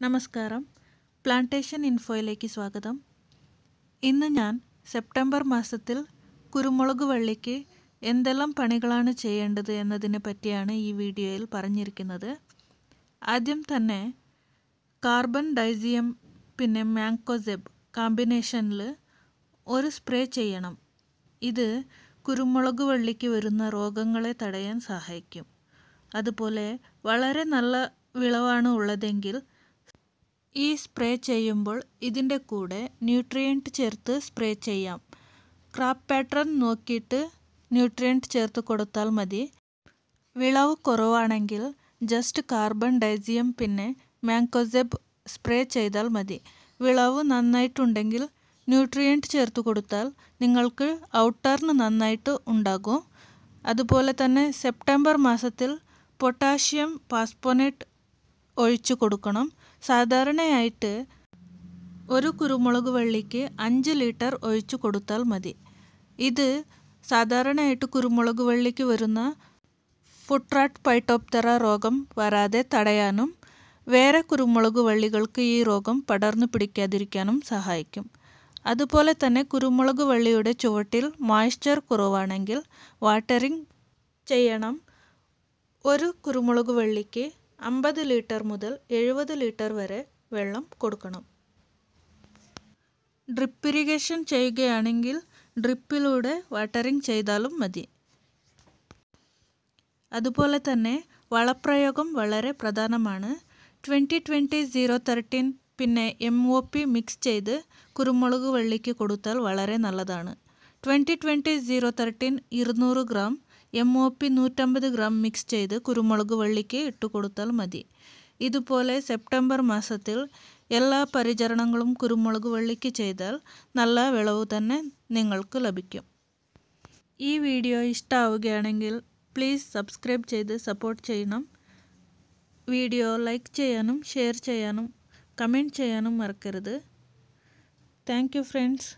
നമസ്കാരം. പ്ലാന്റേഷൻ ഇൻഫോയിലേക്ക് സ്വാഗതം. ഇന്ന് ഞാൻ സെപ്റ്റംബർ മാസത്തിൽ കുരുമുളക് വള്ളിക്ക് എന്തെല്ലാം പണികളാണ് ചെയ്യേണ്ടത് എന്നതിനെ പറ്റിയാണ് ഈ വീഡിയോയിൽ പറഞ്ഞിരിക്കുന്നത്. ആദ്യം തന്നെ കാർബൺ ഡൈസിയം പിന്നെ മാങ്കോസെബ് കോമ്പിനേഷനിൽ ഒരു സ്പ്രേ ചെയ്യണം. ഇത് കുരുമുളക് വള്ളിക്ക് വരുന്ന രോഗങ്ങളെ തടയാൻ സഹായിക്കും. അതുപോലെ വളരെ നല്ല വിളവാണ് ഉള്ളതെങ്കിൽ ഈ സ്പ്രേ ചെയ്യുമ്പോൾ ഇതിന്റെ കൂടെ ന്യൂട്രിയന്റ് ചേർത്ത് സ്പ്രേ ചെയ്യാം. ക്രാപ്പ് പാറ്റേൺ നോക്കിയിട്ട് ന്യൂട്രിയന്റ് ചേർത്ത് കൊടുത്താൽ മതി. വിളവ് കുറവാണെങ്കിൽ ജസ്റ്റ് കാർബൺ ഡൈസിയം പിന്നെ മാങ്കോസെബ് സ്പ്രേ ചെയ്താൽ മതി. വിളവ് നന്നായിട്ടുണ്ടെങ്കിൽ ന്യൂട്രിയന്റ് ചേർത്ത് കൊടുത്താൽ നിങ്ങൾക്ക് ഔട്ടറിന് നന്നായിട്ട് ഉണ്ടാകും. അതുപോലെ തന്നെ സെപ്റ്റംബർ മാസത്തിൽ പൊട്ടാഷ്യം പാസ്പോനേറ്റ് ഒഴിച്ചു കൊടുക്കണം. സാധാരണയായിട്ട് ഒരു കുരുമുളക് വള്ളിക്ക് അഞ്ച് ലിറ്റർ ഒഴിച്ചു കൊടുത്താൽ മതി. ഇത് സാധാരണയായിട്ട് കുരുമുളക് വള്ളിക്ക് വരുന്ന ഫുട്രാട്ട് പൈട്ടോപ്തറ രോഗം വരാതെ തടയാനും വേറെ കുരുമുളക് വള്ളികൾക്ക് ഈ രോഗം പടർന്നു പിടിക്കാതിരിക്കാനും സഹായിക്കും. അതുപോലെ തന്നെ കുരുമുളക് വള്ളിയുടെ ചുവട്ടിൽ മോയ്സ്ചർ കുറവാണെങ്കിൽ വാട്ടറിംഗ് ചെയ്യണം. ഒരു കുരുമുളക് വള്ളിക്ക് അമ്പത് ലിറ്റർ മുതൽ എഴുപത് ലിറ്റർ വരെ വെള്ളം കൊടുക്കണം. ഡ്രിപ്പ് ഇറിഗേഷൻ ചെയ്യുകയാണെങ്കിൽ ഡ്രിപ്പിലൂടെ വാട്ടറിംഗ് ചെയ്താലും മതി. അതുപോലെ തന്നെ വളപ്രയോഗം വളരെ പ്രധാനമാണ്. ട്വന്റി ട്വന്റി സീറോ തേർട്ടീൻ പിന്നെ എം ഒ പി മിക്സ് ചെയ്ത് കുരുമുളക് വള്ളിക്ക് കൊടുത്താൽ വളരെ നല്ലതാണ്. ട്വന്റി ട്വന്റി സീറോ തേർട്ടീൻ ഇരുന്നൂറ് ഗ്രാം എം ഒ പി നൂറ്റമ്പത് ഗ്രാം മിക്സ് ചെയ്ത് കുരുമുളക് വള്ളിക്ക് ഇട്ട് കൊടുത്താൽ മതി. ഇതുപോലെ സെപ്റ്റംബർ മാസത്തിൽ എല്ലാ പരിചരണങ്ങളും കുരുമുളക് വള്ളിക്ക് ചെയ്താൽ നല്ല വിളവ് തന്നെ നിങ്ങൾക്ക് ലഭിക്കും. ഈ വീഡിയോ ഇഷ്ടമാവുകയാണെങ്കിൽ പ്ലീസ് സബ്സ്ക്രൈബ് ചെയ്ത് സപ്പോർട്ട് ചെയ്യണം. വീഡിയോ ലൈക്ക് ചെയ്യാനും ഷെയർ ചെയ്യാനും കമന്റ് ചെയ്യാനും മറക്കരുത്. Thank friends